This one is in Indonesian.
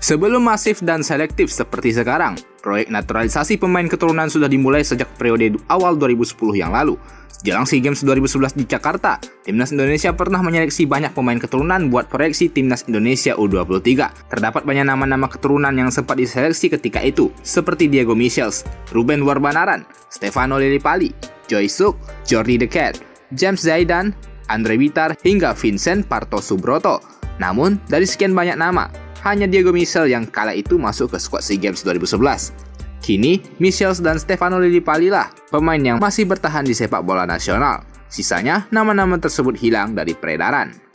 Sebelum masif dan selektif seperti sekarang, proyek naturalisasi pemain keturunan sudah dimulai sejak periode awal 2010 yang lalu. Jelang SEA Games 2011 di Jakarta, Timnas Indonesia pernah menyeleksi banyak pemain keturunan buat proyeksi Timnas Indonesia U23. Terdapat banyak nama-nama keturunan yang sempat diseleksi ketika itu, seperti Diego Michels, Ruben Warbanaran, Stefano Lillipali, Joy Suk, Jordi Decat, James Zaidan, Andre Witar, hingga Vincent Parto Subroto. Namun, dari sekian banyak nama, hanya Diego Michel yang kala itu masuk ke skuad SEA Games 2011. Kini, Michels dan Stefano Lillipali lah pemain yang masih bertahan di sepak bola nasional. Sisanya, nama-nama tersebut hilang dari peredaran.